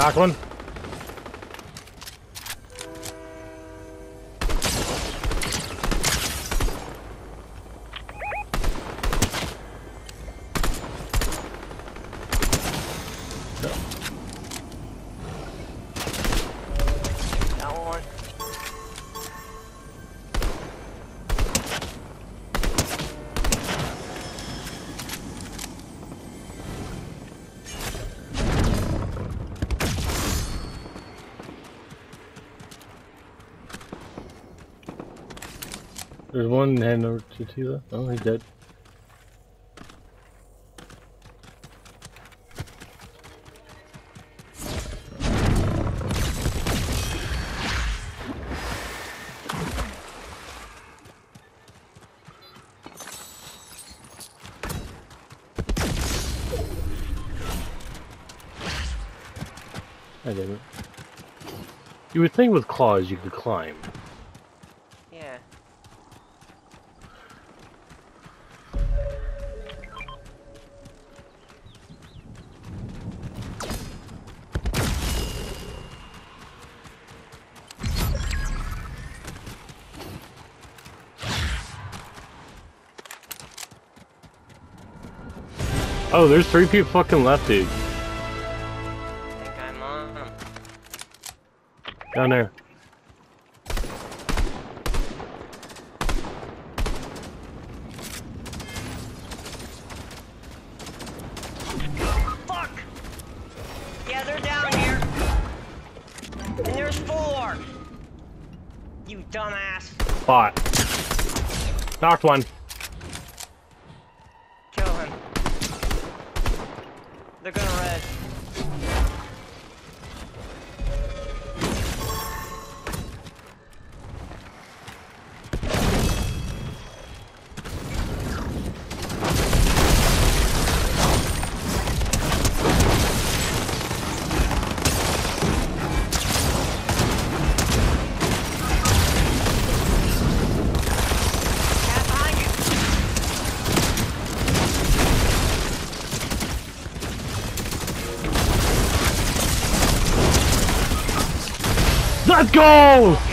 Knock one. There's one heading over to Tila. Oh, he's dead. I didn't. You would think with claws you could climb. Yeah. Oh, there's three people fucking left, dude. I think I'm on 'em. Down there. Fuck! Yeah, they're down here. And there's four. You dumbass. Bot. Knocked one. They're gonna red. Let's go!